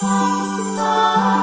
Oh,